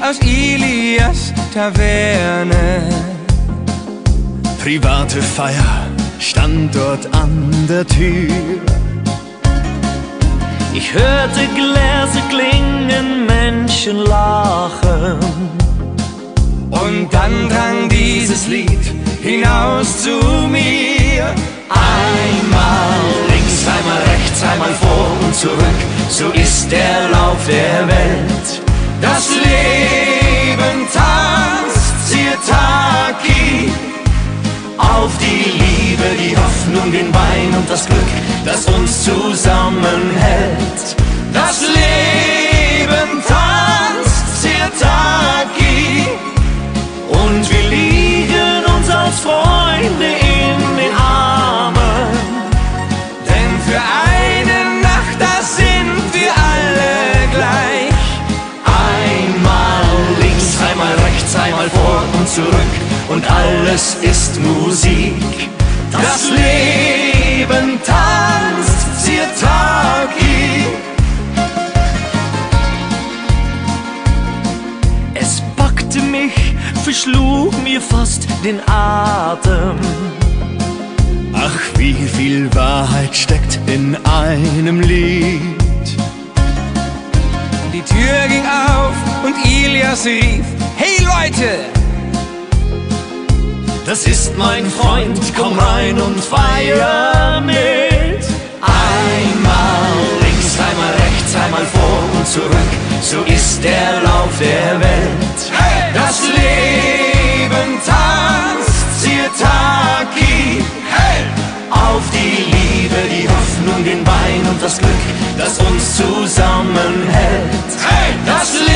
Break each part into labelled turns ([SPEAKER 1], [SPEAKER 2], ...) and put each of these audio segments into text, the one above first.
[SPEAKER 1] aus Ilias Taverne.
[SPEAKER 2] Private Feier stand dort an der Tür.
[SPEAKER 3] Ich hörte Gläser klingen, Menschen lachen.
[SPEAKER 1] Und dann drang dieses Lied hinaus zu mir.
[SPEAKER 3] Einmal links, einmal rechts, einmal vor und zurück. So ist der Lauf der Welt.
[SPEAKER 1] Das Leben tanzt, Sirtaki.
[SPEAKER 3] Auf die Liebe, die Hoffnung, den Wein und das Glück, das uns zusammenhält. Alles ist Musik.
[SPEAKER 1] Das Leben tanzt, Sirtaki.
[SPEAKER 3] Es packte mich, verschlug mir fast den Atem.
[SPEAKER 2] Ach, wie viel Wahrheit steckt in einem Lied.
[SPEAKER 1] Die Tür ging auf und Ilias rief: Hey Leute!
[SPEAKER 3] Das ist mein Freund, komm rein und feier mit. Einmal links, einmal rechts, einmal vor und zurück. So ist der Lauf der Welt.
[SPEAKER 1] Das Leben tanzt, Sirtaki. Hey!
[SPEAKER 3] Auf die Liebe, die Hoffnung, den Wein und das Glück, das uns zusammenhält.
[SPEAKER 1] Hey! Das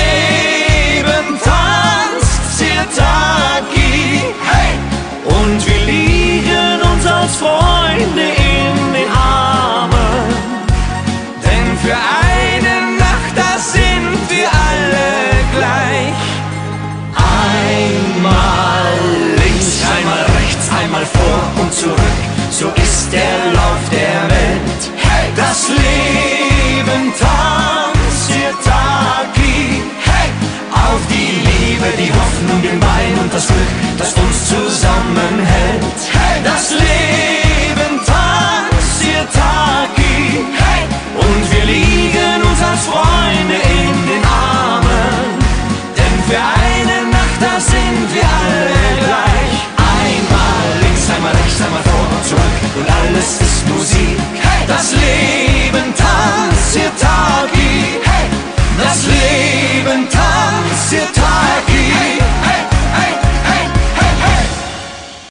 [SPEAKER 3] der Lauf der Welt.
[SPEAKER 1] Hey!
[SPEAKER 3] Das Leben tanzt, Sirtaki.
[SPEAKER 1] Hey!
[SPEAKER 3] Auf die Liebe, die Hoffnung, den Wein und das Glück, das uns zusammenhält.
[SPEAKER 1] Hey!
[SPEAKER 3] Das Leben tanzt, Sirtaki.
[SPEAKER 1] Hey!
[SPEAKER 3] Und wir liegen uns als Freunde in den Armen. Denn für eine Nacht, da sind wir alle gleich. Einmal links, einmal rechts, einmal vor und zurück. Und alles ist Musik.
[SPEAKER 1] Hey!
[SPEAKER 3] Das Leben